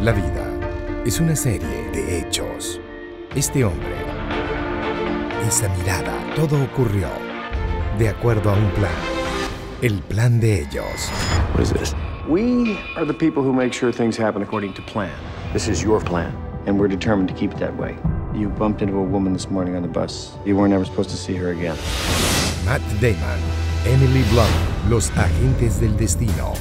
La vida es una serie de hechos. Este hombre, esa mirada, todo ocurrió de acuerdo a un plan. El plan de ellos. What is this? We are the people who make sure things happen according to plan. This is your plan. And we're determined to keep it that way. You bumped into a woman this morning on the bus. You weren't ever supposed to see her again. Matt Damon, Emily Blunt, los agentes del destino.